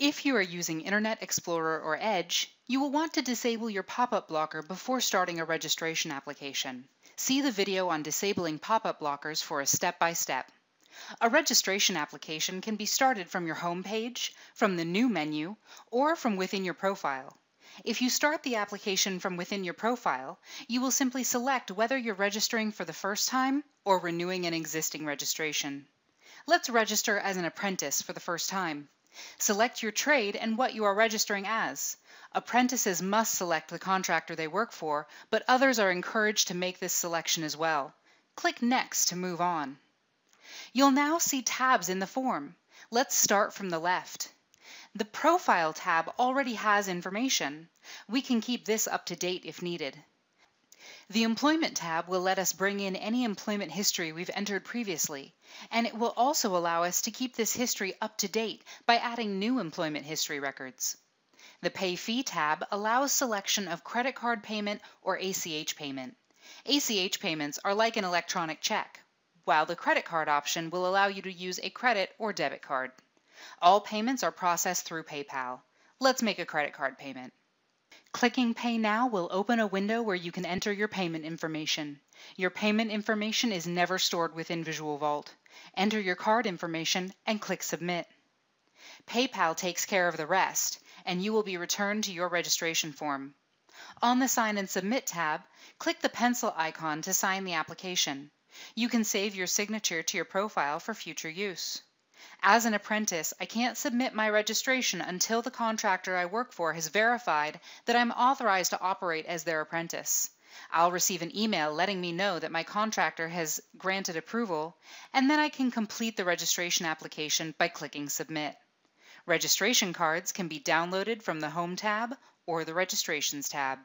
If you are using Internet Explorer or Edge, you will want to disable your pop-up blocker before starting a registration application. See the video on disabling pop-up blockers for a step-by-step. -step. A registration application can be started from your home page, from the New menu, or from within your profile. If you start the application from within your profile, you will simply select whether you're registering for the first time or renewing an existing registration. Let's register as an apprentice for the first time. Select your trade and what you are registering as. Apprentices must select the contractor they work for, but others are encouraged to make this selection as well. Click Next to move on. You'll now see tabs in the form. Let's start from the left. The Profile tab already has information. We can keep this up to date if needed. The Employment tab will let us bring in any employment history we've entered previously, and it will also allow us to keep this history up to date by adding new employment history records. The Pay Fee tab allows selection of credit card payment or ACH payment. ACH payments are like an electronic check, while the credit card option will allow you to use a credit or debit card. All payments are processed through PayPal. Let's make a credit card payment. Clicking Pay Now will open a window where you can enter your payment information. Your payment information is never stored within Visual Vault. Enter your card information and click Submit. PayPal takes care of the rest, and you will be returned to your registration form. On the Sign and Submit tab, click the pencil icon to sign the application. You can save your signature to your profile for future use. As an apprentice, I can't submit my registration until the contractor I work for has verified that I'm authorized to operate as their apprentice. I'll receive an email letting me know that my contractor has granted approval, and then I can complete the registration application by clicking Submit. Registration cards can be downloaded from the Home tab or the Registrations tab.